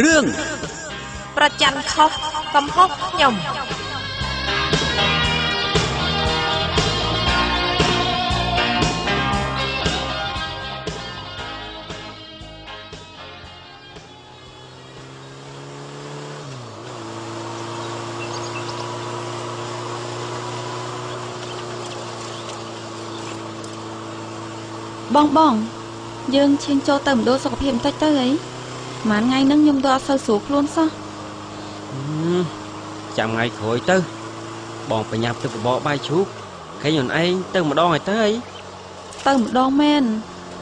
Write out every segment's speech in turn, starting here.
រឿងប្រច័នខុសកំហុសខ្ញុំបងបង យើងឈានចូលទៅមណ្ឌលសុខភាពបន្តិចទៅអី ប្រហែលថ្ងៃហ្នឹងខ្ញុំទៅអត់សូវស្រួលខ្លួនសោះចាំថ្ងៃក្រោយទៅ បងបញ្ញាប់ទឹកបបរបាយជ្រូកឃើញខ្លួនឯងទៅម្ដងហើយទៅអីទៅម្ដងមែន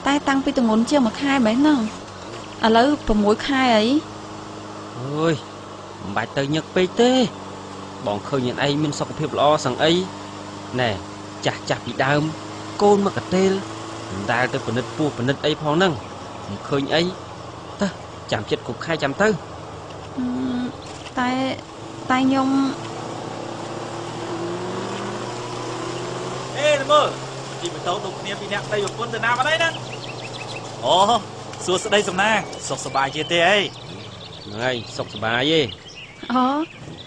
តែតាំងពីទងន់ជាងមួយខែបែបហ្នឹងឥឡូវ6ខែអីអើយមិនបាច់ទៅញឹកពេកទេ បងឃើញខ្លួនឯងមានសុខភាពល្អសឹងអីណែចាស់ចាស់ពីដើមកូនមកកតេលមិនដែលទៅពិនិត្យពោះពិនិត្យអីផងហ្នឹងមិនឃើញអីទៅ ចាំចិត្តគ្រប់ខែចាំទៅអឺតែតែខ្ញុំអេមើលទីម៉ូតូដូចគ្នាពីអ្នកប្តីប្រពន្ធទៅណាបាត់ហើយណាអូសួស្តីសំណាងសុខសប្បាយជាទេអីហ្នឹងហើយសុខសប្បាយទេអូ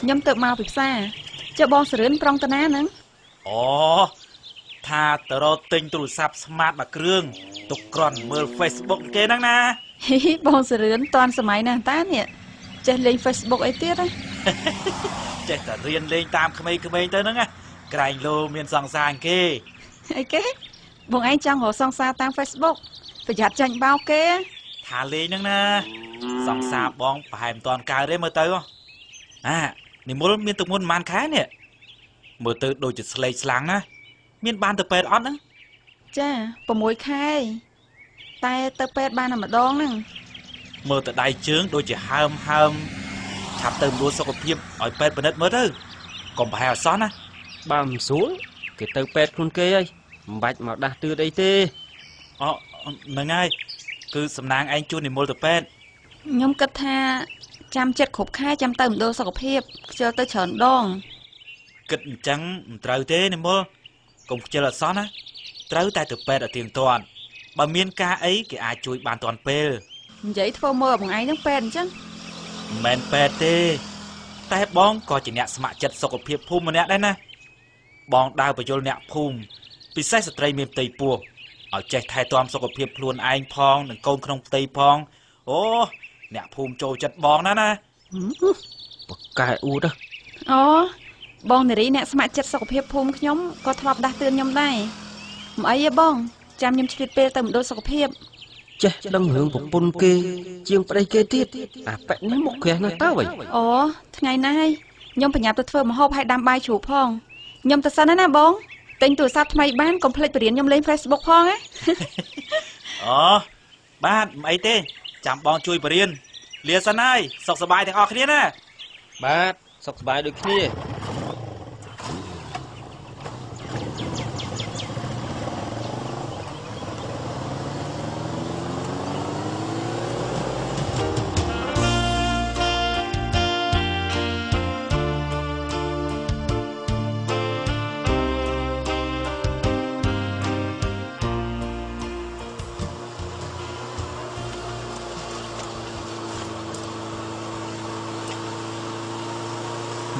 ខ្ញុំទៅមកពីផ្សារចុះបងសរឿនប្រងតាណាហ្នឹងអូថា ទៅរកទិញទូរស័ព្ទ smart មួយគ្រឿងទុកក្រន់មើល Facebook គេហ្នឹងណាហ៊ីហ៊ីបងសរឿនតាន់សម័យណាស់តានេះចេះលេង Facebook អីទៀតហ៎ចេះតែរៀនលេងតាមក្មេងៗទៅហ្នឹងណាក្រែងលោមានសង្សារគេអីគេបងឯងចង់រកសង្សារតាម Facebook ប្រយ័ត្នចាញ់បោកគេថាលេងហ្នឹងណា សង្សារបងប្រហែលមិនតាន់កើតទេមើលទៅអានិមលមានទឹកមុនប្រហែលខែនេះមើលទៅដូចជាស្លេកស្លាំងណា មានបានទៅពេទ្យអត់ហ្នឹងចា6ខែតែទៅពេទ្យបានតែម្ដងហ្នឹងមើលទៅដៃជើងដូចជាហើមហើមឆាប់ទៅមណ្ឌលសុខភាពឲ្យពេទ្យពិនិត្យមើលទៅកុំប្រហែលអសោះណាបើមិនស្រួលគេទៅពេទ្យខ្លួនគេហើយមិនបាច់មកដាស់តឿនអីទេអូហ្នឹងហើយគឺសំណាងឯងជួននិមលទៅពេទ្យខ្ញុំគិតថាចាំចិត្តគ្រប់ខែចាំទៅមណ្ឌលសុខភាពខ្ជិលទៅច្រើនដងគិតអញ្ចឹងមិនត្រូវទេនិមល កុំខ្ជិលអសោះណាត្រូវតែទៅពេទ្យឲ្យទៀងទាត់បើមានការអីគេអាចជួយបានទាន់ពេលនិយាយធ្វើមើលបងឯងហ្នឹងពេទ្យអញ្ចឹងមិនមែនពេទ្យទេ តែបងក៏ជាអ្នកស្ម័គ្រចិត្តសុខភាពភូមិម្នាក់ដែរណាបងដើរបញ្យលអ្នកភូមិពិសេសស្ត្រីមានផ្ទៃពោះឲ្យចេះថែទាំសុខភាពខ្លួនឯងផងនិងកូនក្នុងផ្ទៃផងអូអ្នកភូមិចូលចិត្តបងណាស់ណាបកកែអួតហ៎អូ បងនារីអ្នកស្ម័គ្រចិត្តសុខភាពភូមិខ្ញុំក៏ធ្លាប់ដាស់តឿនខ្ញុំដែរមិនអីទេបងចាំខ្ញុំឆ្លៀតពេលទៅមណ្ឌលសុខភាពចេះដឹងរឿងប្រពន្ធគេ ជាងប្តីគេទៀតអាប៉ែកនេះមកក្រាស់ណាស់តើវិញអូថ្ងៃណាហើយខ្ញុំប្រញាប់ទៅធ្វើម្ហូបឲ្យដាំបាយជ្រូកផងខ្ញុំទៅសិនហើយណាបងទិញទូរស័ព្ទថ្មីបានកុំភ្លេចបរៀនខ្ញុំលេង Facebook ផងណាអូបាទមិនអីទេចាំបងជួយបរៀនលាសិនហើយសុខសប្បាយទាំងអស់គ្នាណាបាទសុខសប្បាយដូចគ្នា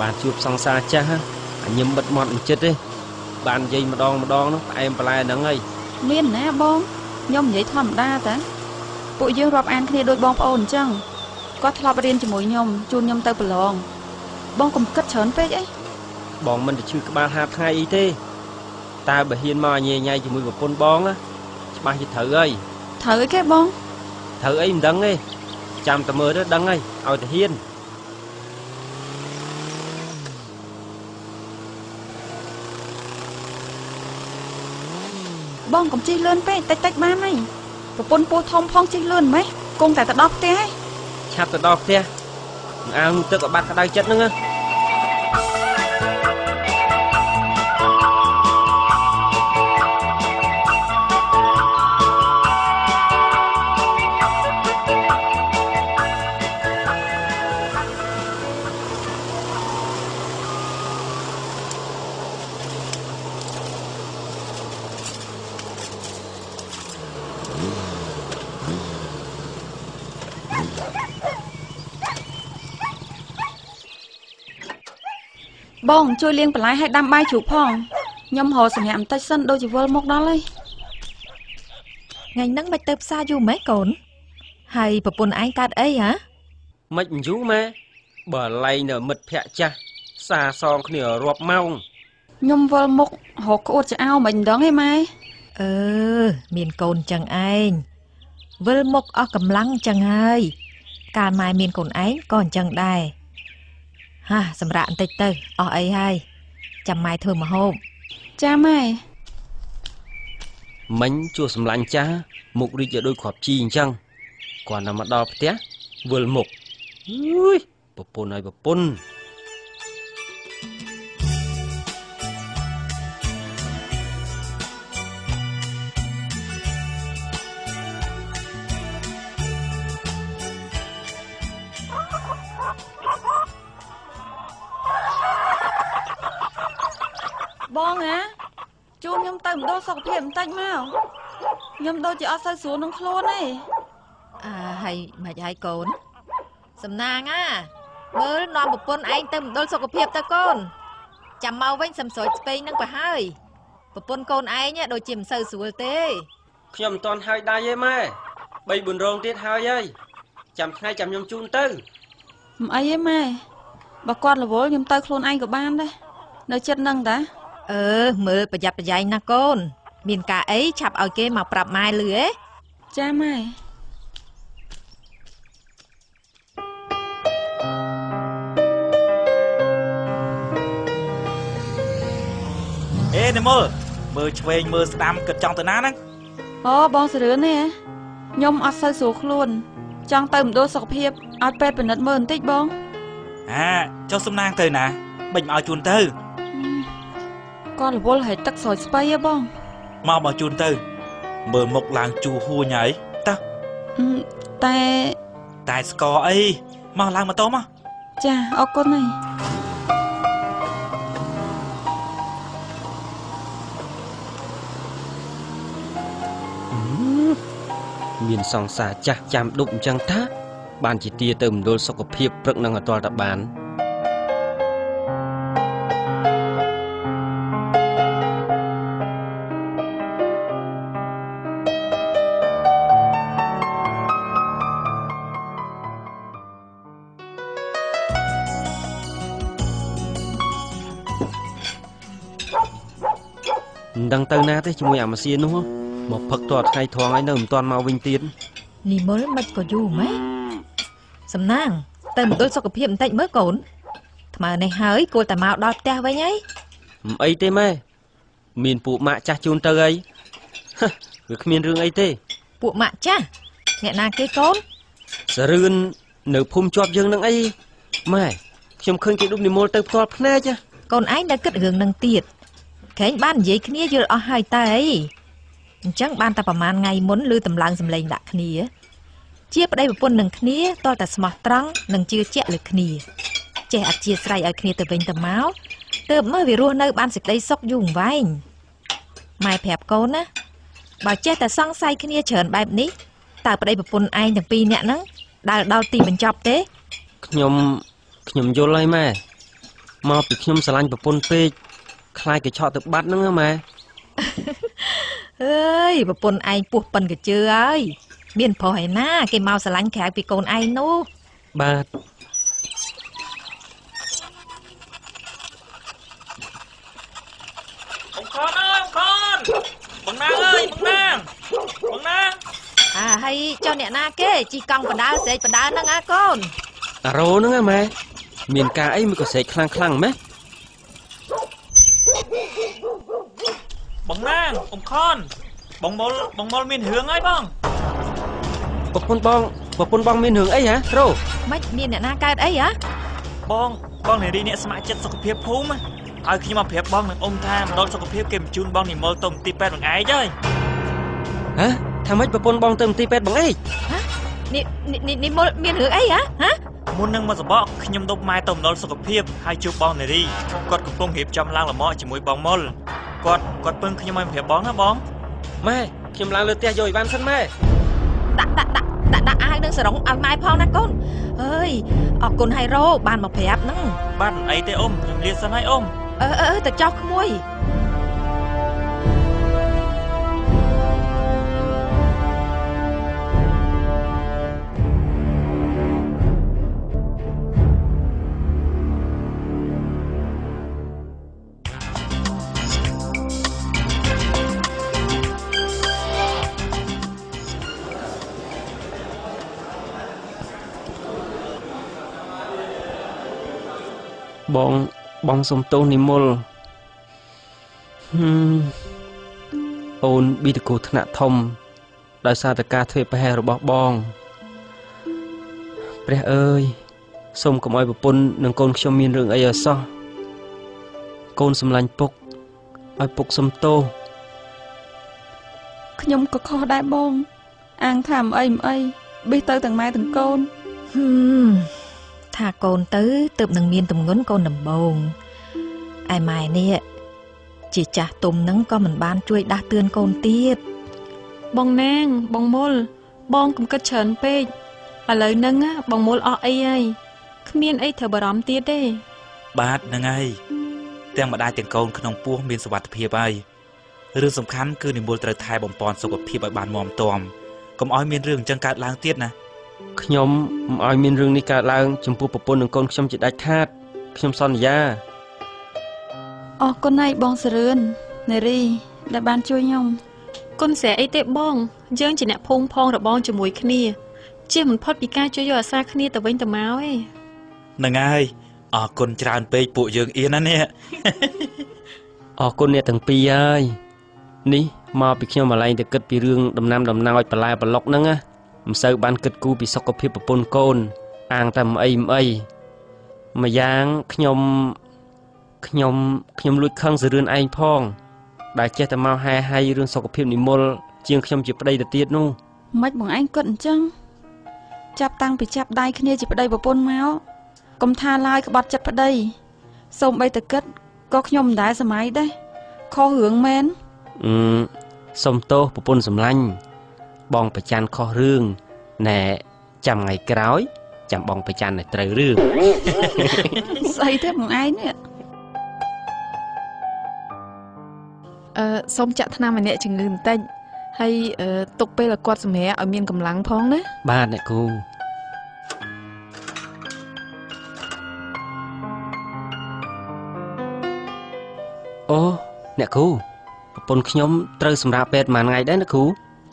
បានជួបសង្សារចាស់ហ៎អញញឹមបិទមាត់មិនចិត្តទេបាននិយាយម្ដងម្ដងនោះផ្អែមបន្លែហ្នឹងហើយមានណាបងខ្ញុំនិយាយធម្មតាតាពួកយើងរាប់អានគ្នាដូចបងប្អូនអញ្ចឹងគាត់ធ្លាប់រៀនជាមួយខ្ញុំជូនខ្ញុំទៅប្រឡងបងកុំគិតច្រើនពេកអីបងមិនទៅឈឺក្បាលហាថ្ងៃអីទេតើបើហ៊ានមកញ៉ៃញ៉ៃជាមួយប្រពន្ធបងណាច្បាស់ជាត្រូវហើយត្រូវអីគេបងត្រូវអីមិនដឹងទេចាំតែមើលទៅដឹងហើយឲ្យតែហ៊ាន បងកុំជិះលឿនពេកតិចតិចបានហើយប្រពន្ធពោះធំផងជិះលឿនម៉េះគង់តែទៅដល់ផ្ទះហើយឆាប់ទៅដល់ផ្ទះមិនអាងទឹកឲ្យបាត់ក្តៅចិត្តហ្នឹងណា បងជួយលាងបន្លែឲ្យដាំបាយជ្រូកផងខ្ញុំរកសម្រាប់បន្តិចសិនដូចជាវិលមកដល់ហើយថ្ងៃហ្នឹងមិនទៅផ្សារយូរម៉េចកូនហើយប្រពន្ធឯងកើតអីហ៎មិនយូរម៉ែបើឡែងនៅមិត្តភ័ក្តិចាស់សាសងគ្នារាប់ម៉ោងខ្ញុំវិលមករកក្អួតចៅមិនដឹងទេម៉ែអឺមានកូនចឹងឯងវិលមុខអស់កម្លាំងចឹងហើយកាលម៉ែមានកូនឯងក៏អញ្ចឹងដែរ ហាសម្រាប់បន្តិចទៅអស់អីហើយចាំម៉ែធ្វើម្ហូបចាម៉ែមិញជួសម្លាញ់ចាស់មុខរីកទៅដូចគ្រាប់ជីអញ្ចឹងគាត់តែមកដល់ផ្ទះវិលមុខអើយប្រពន្ធហើយប្រពន្ធ បងហ៎ជូនខ្ញុំទៅមណ្ឌលសុខភាពបន្តិចមកខ្ញុំដូចជាអត់សូវស្រួលនឹងខ្លួនទេអើហើយមិនហើយកូន សំណាងអាមើលនាំប្រពន្ធឯងទៅមណ្ឌលសុខភាពទៅកូនចាំមកវិញសំស្រួយស្ពេងនឹងប្រហើយប្រពន្ធកូនឯងដូចជាមិនសូវស្រួលទេខ្ញុំមិនទាន់ហើយដៃទេម៉ែ3 4រងទៀតហើយហើយចាំថ្ងៃចាំខ្ញុំជូនទៅមិនអីទេម៉ែបើគាត់រវល់ខ្ញុំទៅខ្លួនឯងក៏បានដែរនៅចិត្តហ្នឹងតា អឺមើលប្រយ័ត្នប្រយែងណាកូន មានការអីឆាប់ឲ្យគេមកប្រាប់ម៉ែលឺហ៎ចាម៉ែអេនិមលមើលឆ្វេងមើលស្ដាំគិតចង់ទៅណាហ្នឹងអូបងសរឿននេះហ៎ខ្ញុំអត់សូវស្រួលខ្លួន ចង់ទៅមណ្ឌលសុខភាពឲ្យពេទ្យពិនិត្យមើលបន្តិចបងអាចុះសំណាងទៅណាបិញមកឲ្យជូនទៅ គាត់រវល់ហើយទឹកស្រោចស្បៃហ៎បងមកមកជូនទៅ មើលមុខឡើងជូរហួញហើយតោះអឺតែតែស្គរអីមកឡើងម៉ូតូមកចាអរគុណហើយអឺមានសង្សារចាស់ចាំដប់អញ្ចឹងថា បានជាទាទៅមណ្ឌលសុខភាពព្រឹកនឹងអត់ទាល់តែបាន មិនដឹងទៅណាទេជាមួយអាម៉ាស៊ីននោះមកផឹកតរថ្ងៃត្រង់ហើយនៅមិនទាន់មកវិញទៀតនិមលមិនក៏យូរម៉េចសំណាងទៅមណ្ឌលសុខភាពបន្តិចមើលកូនថ្មើរនេះហើយគួរតែមកដល់ផ្ទះវិញហើយមិនអីទេម៉ែមានពួកម៉ាក់ចាស់ជូនទៅអីហឹមវាគ្មានរឿងអីទេពួកម៉ាក់ចាស់អ្នកណាគេកូនសរឿននៅភូមិជាប់យើងនឹងអីម៉ែខ្ញុំឃើញគេដុំនិមលទៅផ្ទាល់ភ្នែកហ៎កូនឯងនៅគិតរឿងនឹងទៀត ក្រែងបាននិយាយគ្នាយល់អស់ហើយតើអីអញ្ចឹងបានតែប្រហែលថ្ងៃមុនឮតម្លើងសម្លេងដាក់គ្នា ជាប្តីប្រពន្ធនឹងគ្នាតលតែស្មោះត្រង់និងជឿជាក់លើគ្នាចេះអធិស្ឋានឲ្យគ្នាទៅវិញទៅមកទើបមើលវារស់នៅបានសេចក្តីសុខយូរអង្វែងម៉ែប្រាប់កូនណាបើចេះតែសង្ស័យគ្នាច្រើនបែបនេះតើប្តីប្រពន្ធឯងទាំងពីរនាក់ហ្នឹងដែលដល់ទីបញ្ចប់ទេខ្ញុំខ្ញុំយល់ហើយម៉ែមកពីខ្ញុំស្រឡាញ់ប្រពន្ធពេក ខ្លាចកញ្ឆក់ទៅបាត់ហ្នឹងហ៎ម៉ែអើយប្រពន្ធឯងពោះប៉ិនកជឿហើយមានប្រុសឯណា គេមកស្រឡាញ់ក្រៅពីកូនឯងនោះបាទបងខនអើយបងខនបងណាងអើយបងណាងបងណាងអាហើយចុះអ្នកណាគេជីកង់បដាស្រែកបដាហ្នឹងអាកូនអារោហ្នឹងហ៎ម៉ែមានការអីមិនក៏ស្រែកខ្លាំងខ្លាំងម៉េះ បងណាងបងខនបងមុលបងមុលមានរឿងហើយបងប្រពន្ធបងប្រពន្ធបងមានរឿងអីហ៎រោម៉េចមានអ្នកណាកើតអីហ៎បងបងនារីអ្នកស្ម័គ្រចិត្តសុខភាពភូមិឲ្យខ្ញុំមកប្រាប់បងនឹងអ៊ំថាមណ្ឌលសុខភាពគេបញ្ជូនបងនិមលទៅមន្ទីរពេទ្យបងឯងហើយហ៎ថាម៉េចប្រពន្ធបងទៅមន្ទីរពេទ្យបងអេកនេះនេះនេះនេះមុលមានរឿងអីហ៎ហ៎មុននឹងមកសបកខ្ញុំទៅម៉ែទៅមណ្ឌលសុខភាពហើយជួបបងនារីគាត់កំពុងរៀបចំឡើងលំអជាមួយបងមុល គាត់គាត់ពឹងខ្ញុំឲ្យប្រាប់បងណាបងម៉ែខ្ញុំឡើងលើផ្ទះយកអីវ៉ាន់សិនម៉ែដាក់ដាក់ដាក់ដាក់ដាក់អាវនឹងសរងឲ្យម៉ែផងណាកូនអើយអរគុណហើយរោបានមកប្រាប់ហ្នឹងបានអីទេអ៊ំជំរាបសិនហើយអ៊ំអឺអឺអឺទៅចោះក្មួយ បងបងសុំទោសនិមលហឹមអូនប៊ីតកូថ្នាក់ធំ ដោយសារតែការធ្វើប្រហែសរបស់បង ព្រះអើយសូមកុំឲ្យប្រពន្ធនិងកូនខ្ញុំមានរឿងអីឲ្យសោះកូនសម្លាញ់ពុកឲ្យពុកសុំទោសខ្ញុំក៏ខុសដែរបង អាងថាមិនអីមិនអីបេះទៅទាំងម៉ែទាំងកូនហឹម ថាកូនទៅទើបនឹងមានទំនុនកូនដំបងឯម៉ែនេះជាចាស់ទុំនឹងក៏មិនបានជួយដាស់តឿនកូនទៀតបងណាងបងមុលបងកុំគិតច្រើនពេកឥឡូវហ្នឹងណាបងមុលអស់អីហើយគ្មានអីត្រូវបារម្ភទៀតទេ បាទហ្នឹងហើយទាំងម្ដាយទាំងកូនក្នុងពោះមានសុវត្ថិភាពហើយរឿងសំខាន់គឺនិមលត្រូវថែបំពន់សុខភាពឲ្យបានមាំទាំកុំឲ្យមានរឿងអញ្ចឹងកើតឡើងទៀតណា ខ្ញុំមិនឲ្យមានរឿងនេះកើតឡើងចំពោះប្រពន្ធនិងកូនខ្ញុំជាដាច់ខាតខ្ញុំសន្យាអរគុណហើយបងសរឿននារី ដែលបានជួយខ្ញុំគុណស្រែអីទេបង យើងជាអ្នកភូមិផងរបងជាមួយគ្នាជៀសមិនផុតពីការជួយយកអាសាគ្នាទៅវិញទៅមកឯងហ្នឹងហើយអរគុណច្រើនពេកពួកយើងអៀនណានេះអរគុណអ្នកទាំងពីរហើយនេះមកពីខ្ញុំមកឡើងទៅគិតពីរឿងដំណាំដំណោចបន្លែប្លុកហ្នឹងណា មិនសូវបានគិតគូរពីសុខភាពប្រពន្ធកូន អាងតែមិនអីមិនអីម្យ៉ាងខ្ញុំខ្ញុំខ្ញុំលួចខឹងសរឿនឯងផង ដែលចេះតែមកហែហៃរឿងសុខភាពនិមលជាងខ្ញុំជាប្តីទៅទៀតនោះមិនបងឯងគាត់អញ្ចឹងចាប់តាំងពីចាប់ដៃគ្នាជាប្តីប្រពន្ធមកកុំថាឡើយក្បត់ចិត្តប្តីសូមបីតគិតក៏ខ្ញុំមិនដែលសម័យដែរខុសរឿងមែនអឺសុំទោសប្រពន្ធសម្លាញ់ បងប្រច័នខុសរឿងណែចាំថ្ងៃក្រោយ ចាំបងប្រច័នឲ្យត្រូវរឿងស្អីទេបងឯងនេះអឺសូមចាក់ថ្នាំឲ្យអ្នកជំងឺបន្តិចហើយអឺទុកពេលឲ្យគាត់សម្រាកឲ្យមានកម្លាំងផងណាបាទអ្នកគ្រូអូអ្នកគ្រូប្រពន្ធខ្ញុំត្រូវសម្រាប់ពេទ្យមួយថ្ងៃដែរអ្នកគ្រូ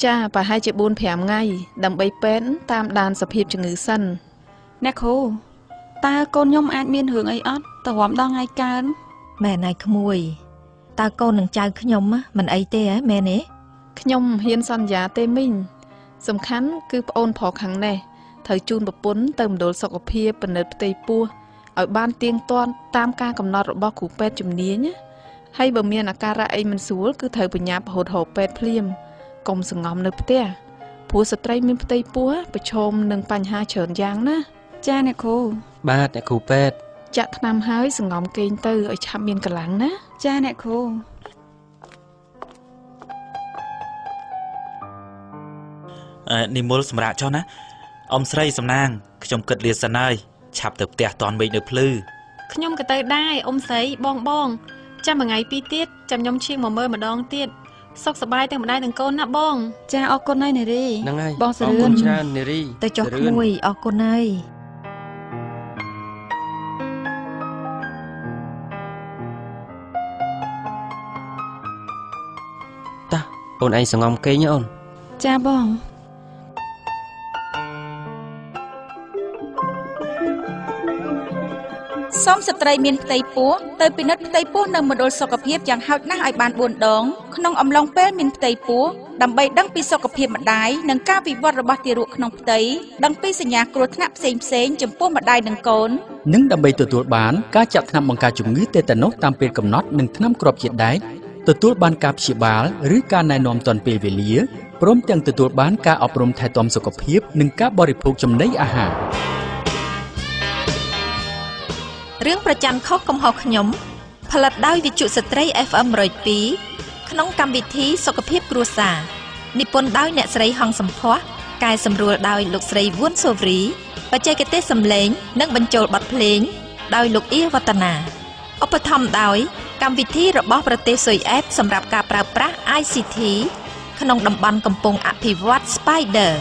ចាប្រហែលជា4 5ថ្ងៃដើម្បីពេទ្យតាមដានសភាពជំងឺសិនអ្នកគ្រូតើកូនខ្ញុំអាចមានរឿងអីអត់ទៅរំដល់ថ្ងៃកើនមែនហើយក្មួយតើកូននឹងចៅខ្ញុំហ៎មិនអីទេហ៎មែនទេខ្ញុំមិនហ៊ានសន្យាទេមីងសំខាន់គឺប្អូនប្រុសខាងនេះត្រូវជូនប្រពន្ធទៅមណ្ឌលសុខភាពពិនិត្យផ្ទៃពោះឲ្យបានទៀងទាត់តាមការកំណត់របស់គ្រូពេទ្យជំនាញណាហើយបើមានអាការៈអីមិនស្រួលគឺត្រូវបញ្ញាប់រហូតហៅពេទ្យភ្លាម កុំសង្ងំនៅផ្ទះព្រោះស្ត្រីមានផ្ទៃពោះប្រឈមនឹងបញ្ហាច្រើនយ៉ាងណាចាអ្នកគ្រូបាទអ្នកគ្រូពេទ្យចាក់ថ្នាំហើយសង្ងំគេងទៅឲ្យឆាប់មានកម្លាំងណាចាអ្នកគ្រូអឺនិមលសម្រាប់ចុះណាអ៊ំស្រីសំណាងខ្ញុំគិតលាសិនហើយឆាប់ទៅផ្ទះតនមេឃនៅភ្លឺខ្ញុំក៏ទៅដែរអ៊ំស្រីបងបងចាំមួយថ្ងៃពីរទៀតចាំខ្ញុំឈៀងមកមើលម្ដងទៀត សុខសប្បាយទាំងម្ដាយទាំងកូនណាបងចាអរគុណហើយនារីហ្នឹងហើយបងសអររឿគុនណច្រើននារីទៅចុះសក្រឿនមួយអរគុណហើយតាអូនឯងសង្ងំគេងអូនចាបង សូមស្ត្រីមានផ្ទៃពោះទៅពិនិត្យផ្ទៃពោះនៅមណ្ឌលសុខភាពយ៉ាងហោចណាស់ឲ្យបាន4ដងក្នុងអំឡុងពេលមានផ្ទៃពោះដើម្បីដឹងពីសុខភាពម្ដាយនិងការវិវត្តរបស់ទារកក្នុងផ្ទៃដឹងពីសញ្ញាគ្រោះថ្នាក់ផ្សេងផ្សេងៗចំពោះម្ដាយនិងកូននិងដើម្បីទទួលបានការចាក់ថ្នាំបង្ការជំងឺតេតាណូសតាមពេលកំណត់និងថ្នាំគ្រាប់ជាតិដែកទទួលបានការព្យាបាលឬការណែនាំទាន់ពេលវេលាព្រមទាំងទទួលបានការអប់រំថែទាំសុខភាពនិងការបរិភោគចំណីអាហារ រឿងប្រច័នខុសកំហុសខ្ញុំ ផលិតដោយវិទ្យុស្ត្រី FM 102ក្នុងកម្មវិធីសុខភាពគ្រួសារនិពន្ធដោយអ្នកស្រីហងសំភ័សកែសម្រួលដោយលោកស្រីវួនសូវរីបច្ចេកទេសសម្លេង និងបញ្ចូលបទភ្លេង ដោយលោកអៀវឌ្ឍនាឧបត្ថម្ភដោយ កម្មវិធីរបស់ប្រទេសស៊ុយអែតសម្រាប់ការប្រើប្រាស់ ICT ក្នុងតំបន់កំពុងអភិវឌ្ឍ Spider